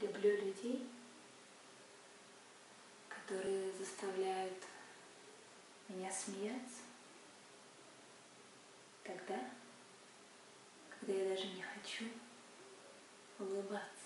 люблю людей, которые заставляют меня смеяться тогда, когда я даже не хочу улыбаться.